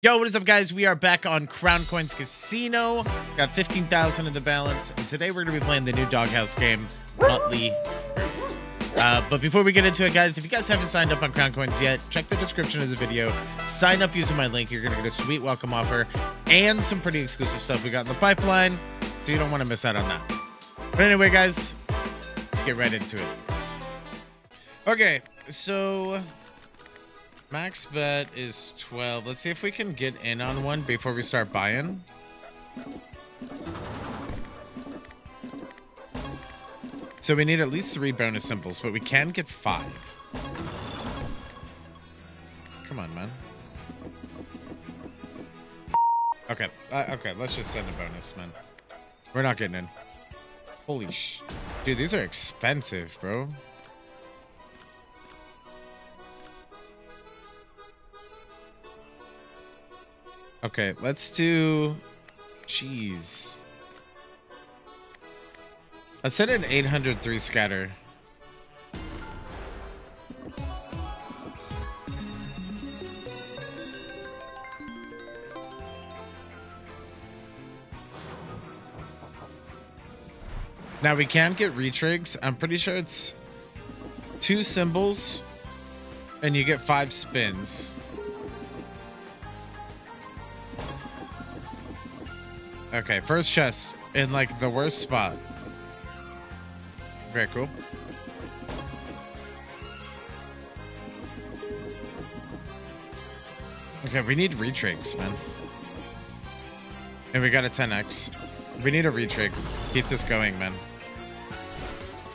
Yo, what is up, guys? We are back on Crown Coins Casino. Got 15,000 in the balance, and today we're going to be playing the new Doghouse game, Muttley. Uh, but before we get into it, guys, if you guys haven't signed up on Crown Coins yet, check the description of the video. Sign up using my link. You're going to get a sweet welcome offer and some pretty exclusive stuff we got in the pipeline, so you don't want to miss out on that. But anyway, guys, let's get right into it. Okay, so Max bet is 12. Let's see if we can get in on one before we start buying. So we need at least three bonus symbols, but we can get five. Come on, man. Okay, uh, okay, let's just send a bonus, man. We're not getting in. Holy sh... Dude, these are expensive, bro. Okay, let's do cheese. Let's set an 803 scatter. Now we can get retrigs. I'm pretty sure it's two symbols and you get five spins. Okay, first chest in like the worst spot. Very cool. Okay, we need retrigs, man. And we got a 10x. We need a retrig. Keep this going, man.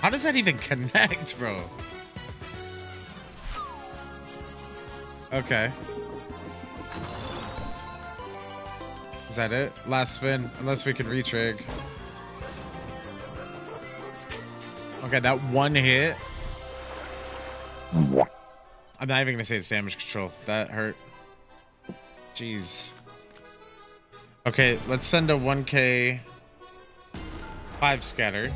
How does that even connect, bro? Okay. Is that it? Last spin, unless we can retrig. Okay, that one hit. I'm not even gonna say it's damage control. That hurt. Jeez. Okay, let's send a 1k 5 scatter.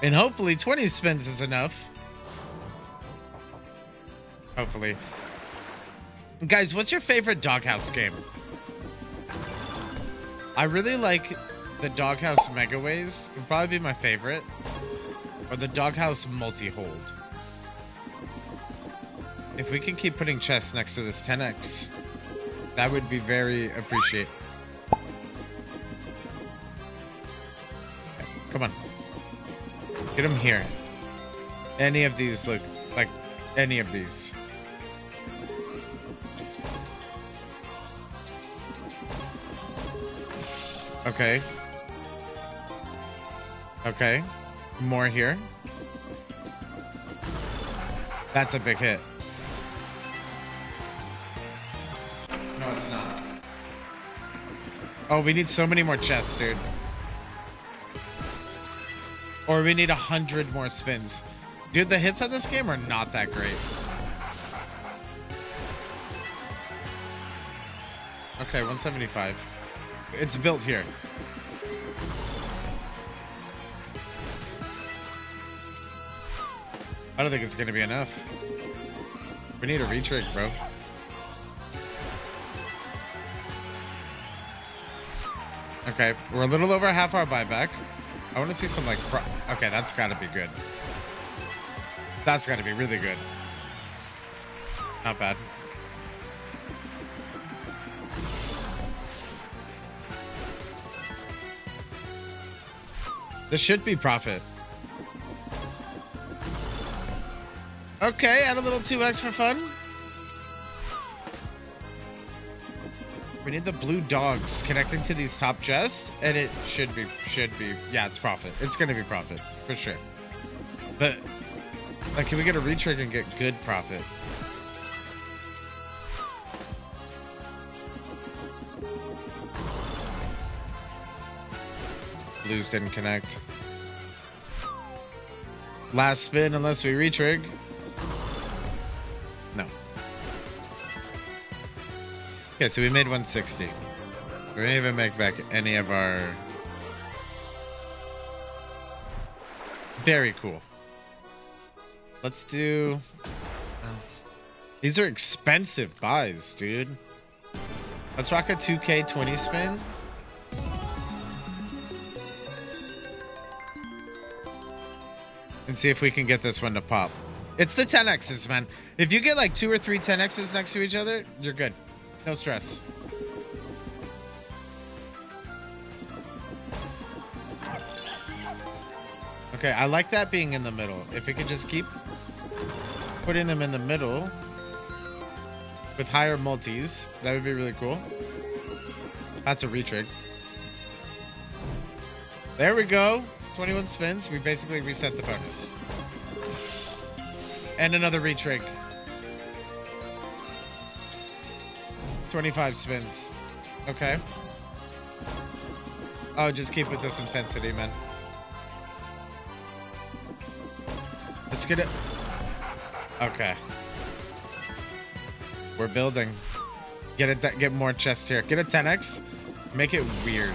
And hopefully 20 spins is enough. Hopefully. Guys, what's your favorite Doghouse game? I really like the Doghouse Megaways. Would probably be my favorite. Or the Doghouse Multi-Hold. If we can keep putting chests next to this 10x, that would be very appreciated. Come on. Get them here. Any of these look like any of these. Okay. Okay. More here. That's a big hit. No, it's not. Oh, we need so many more chests, dude. Or we need a hundred more spins. Dude, the hits on this game are not that great. Okay, 175. It's built here. I don't think it's gonna be enough. We need a retrig, bro. Okay, we're a little over half our buyback. I want to see some like, okay, that's got to be good. That's got to be really good. Not bad. This should be profit. Okay, add a little 2x for fun. We need the blue dogs connecting to these top chests, and it should be, should be, yeah, it's profit. It's gonna be profit, for sure. But, like, can we get a retrig and get good profit? Blues didn't connect. Last spin unless we retrig. No. Okay, so we made 160. We didn't even make back any of our... Very cool. Let's do... These are expensive buys, dude. Let's rock a 2K 20 spin. And see if we can get this one to pop. It's the 10Xs, man. If you get like two or three 10Xs next to each other, you're good. No stress. Okay, I like that being in the middle. If it could just keep putting them in the middle with higher multis, that would be really cool. That's a retrig. There we go. 21 spins. We basically reset the bonus. And another retrig. 25 spins. Okay. Oh, just keep with this intensity, man. Let's get it. Okay. We're building. Get it. Get more chest here. Get a 10x. Make it weird.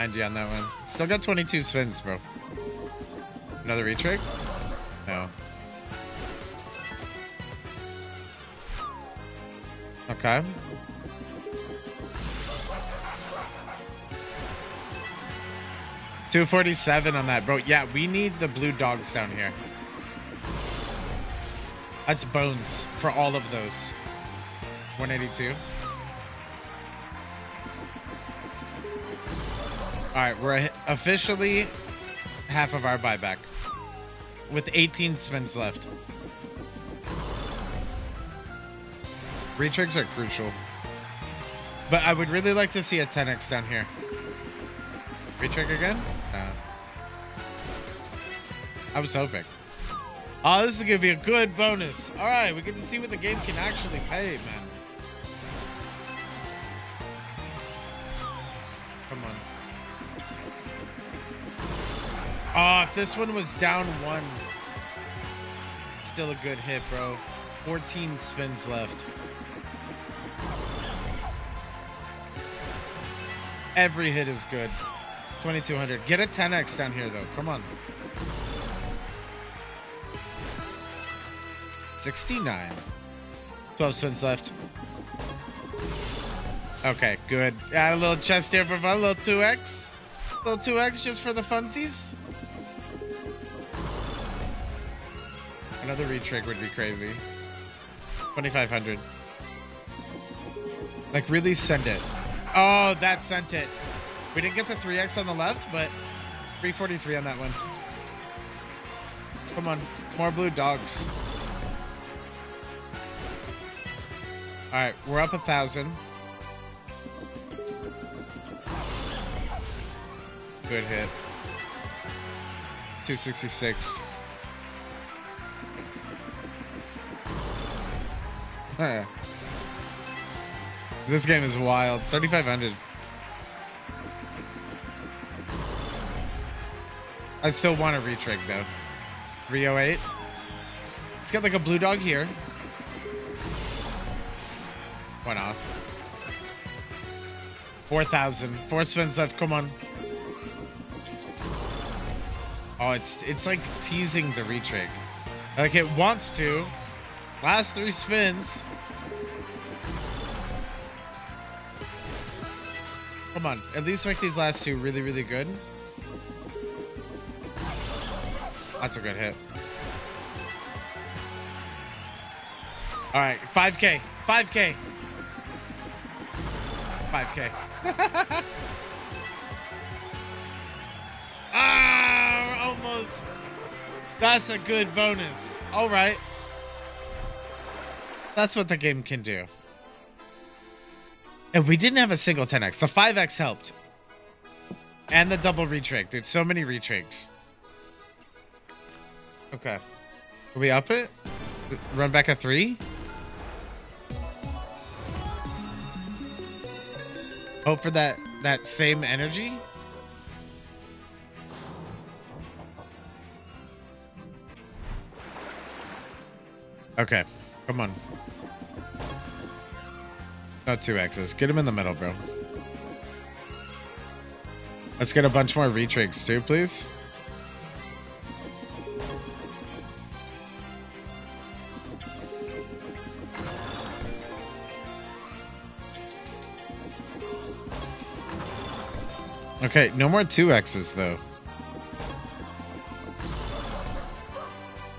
90 on that one. Still got 22 spins, bro. Another retrig? No. Okay. Two forty-seven on that, bro. Yeah, we need the blue dogs down here. That's bones for all of those. 182. All right, we're officially half of our buyback with 18 spins left. Retrigs are crucial. But I would really like to see a 10x down here. Retrig again? No. I was hoping. Oh, this is going to be a good bonus. All right, we get to see what the game can actually pay, man. Oh, if this one was down one, still a good hit, bro. 14 spins left. Every hit is good. 2200. Get a 10x down here, though. Come on. 69. 12 spins left. Okay, good. Add a little chest here for fun. A little 2x. A little 2x just for the funsies. Another retrig would be crazy. 2500. Like, really send it. Oh, that sent it. We didn't get the 3x on the left, but 343 on that one. Come on. More blue dogs. All right, we're up a thousand. Good hit. 266. This game is wild. 3,500. I still want a retrig though. 308. It's got like a blue dog here. Went off. 4,000. Four spins left. Come on. Oh, it's it's like teasing the retrig. Like it wants to. Last three spins. Come on. At least make these last two really, really good. That's a good hit. All right, 5K, 5K. 5K. ah, almost. That's a good bonus. All right. That's what the game can do. And we didn't have a single 10x. The 5x helped. And the double retrig. Dude, so many retrigs. Okay. Can we up it? Run back a three? Hope for that that same energy. Okay, come on. Not two X's. Get him in the middle, bro. Let's get a bunch more retrigs too, please. Okay, no more 2Xs though.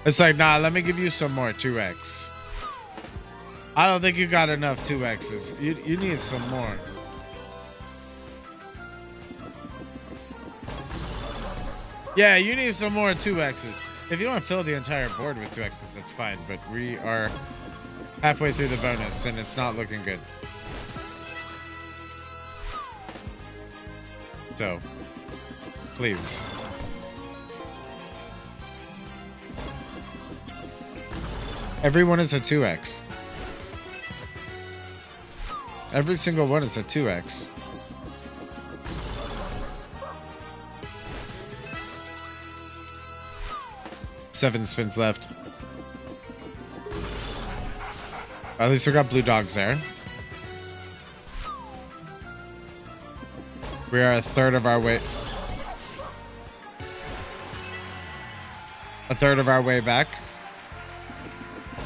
It's like, nah, let me give you some more 2X. I don't think you got enough 2Xs. You, you need some more. Yeah, you need some more 2Xs. If you want to fill the entire board with 2Xs, that's fine. But we are halfway through the bonus, and it's not looking good. So, please. Everyone is a 2x. Every single one is a 2x. Seven spins left. At least we got blue dogs there. We are a third of our way. A third of our way back.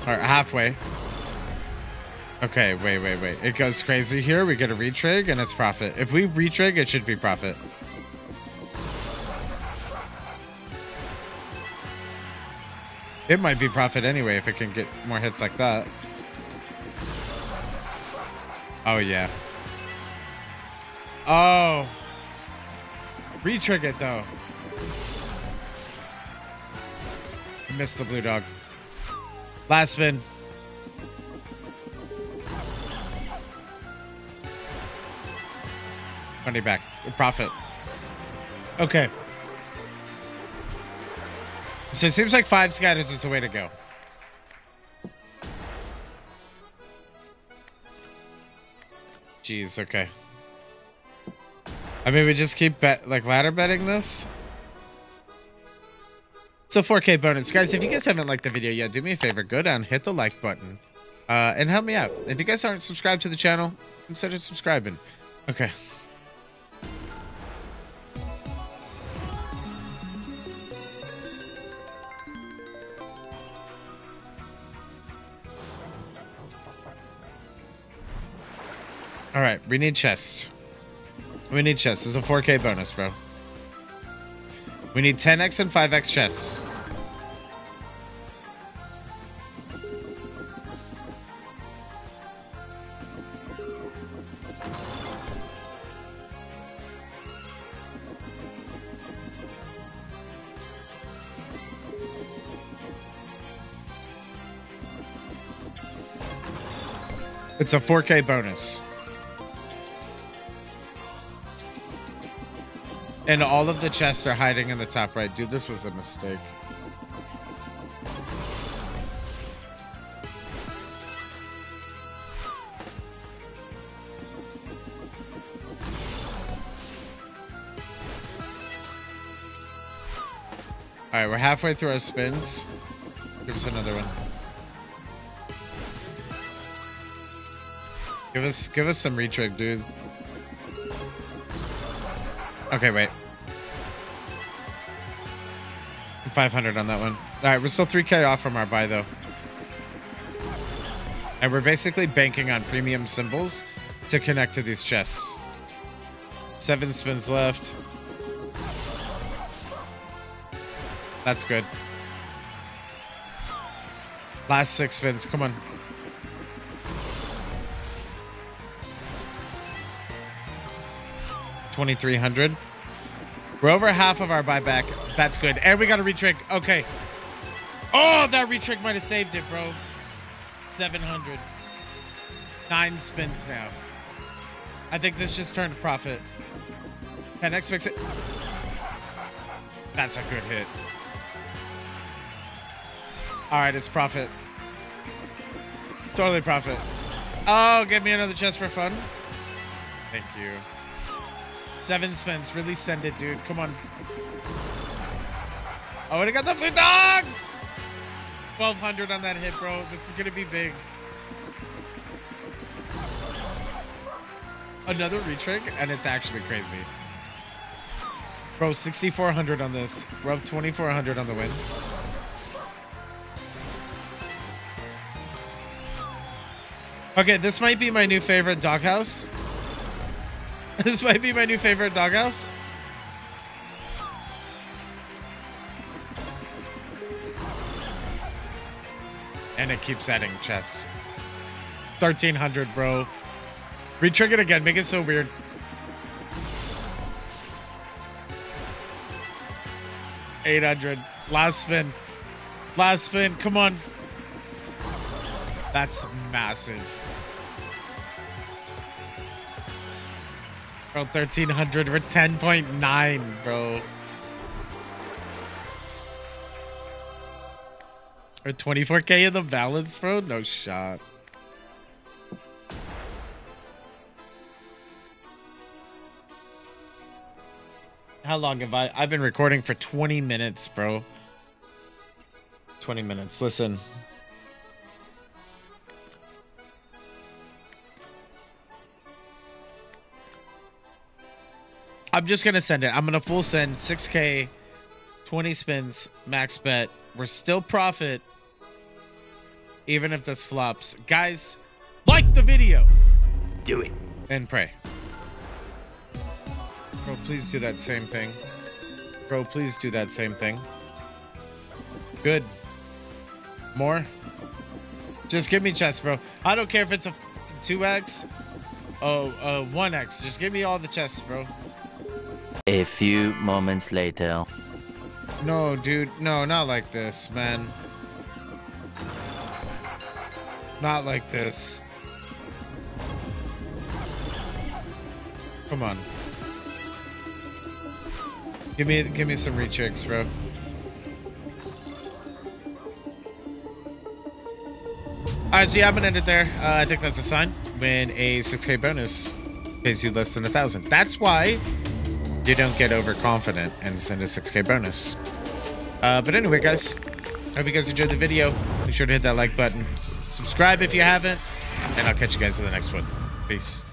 Or halfway. Okay, wait, wait, wait. It goes crazy here. We get a retrig and it's profit. If we retrig, it should be profit. It might be profit anyway if it can get more hits like that. Oh, yeah. Oh. Retrig it, though. Missed the blue dog. Last spin. Money back. Profit. Okay. So it seems like five scatters is the way to go. Jeez, okay. I mean, we just keep bet like ladder betting this. So 4K bonus. Guys, if you guys haven't liked the video yet, do me a favor. Go down, hit the like button, uh, and help me out. If you guys aren't subscribed to the channel, consider subscribing. Okay. All right, we need chest. We need chests. Is a 4K bonus, bro. We need 10x and 5x chests. It's a 4K bonus. And all of the chests are hiding in the top right. Dude, this was a mistake. All right, we're halfway through our spins. Give us another one. Give us, give us some retrig, dude. Okay, wait. 500 on that one. All right, we're still 3k off from our buy, though. And we're basically banking on premium symbols to connect to these chests. Seven spins left. That's good. Last six spins. Come on. Twenty-three hundred. We're over half of our buyback. That's good. And we got a retrig. Okay. Oh, that retrig might have saved it, bro. 700. Nine spins now. I think this just turned profit. 10x fix it. That's a good hit. All right, it's profit. Totally profit. Oh, give me another chest for fun. Thank you. Seven spins. Really send it, dude. Come on. I and I got the blue dogs! 1200 on that hit, bro. This is going to be big. Another retrig, and it's actually crazy. Bro, 6,400 on this. Up 2,400 on the win. Okay, this might be my new favorite doghouse. This might be my new favorite doghouse. And it keeps adding chest. 1300, bro. Retrigger it again. Make it so weird. Eight hundred. Last spin. Last spin. Come on. That's massive. Bro, 1300. We're 10.9, bro. Or 24k in the balance, bro? No shot. How long have I? I've been recording for 20 minutes, bro. 20 minutes. Listen. I'm just going to send it. I'm going to full send 6K, 20 spins, max bet. We're still profit, even if this flops. Guys, like the video. Do it. And pray. Bro, please do that same thing. Bro, please do that same thing. Good. More? Just give me chest, bro. I don't care if it's a 2x. Oh, uh, 1x. Just give me all the chests, bro. A few moments later. No, dude. No, not like this, man. Not like this. Come on. Give me give me some rechecks, bro. Alright, so yeah, I'm gonna end it there. Uh, I think that's a sign. Win a 6k bonus pays you less than a thousand. That's why you don't get overconfident and send a 6k bonus. Uh, but anyway, guys, hope you guys enjoyed the video. Be sure to hit that like button. Subscribe if you haven't. And I'll catch you guys in the next one. Peace.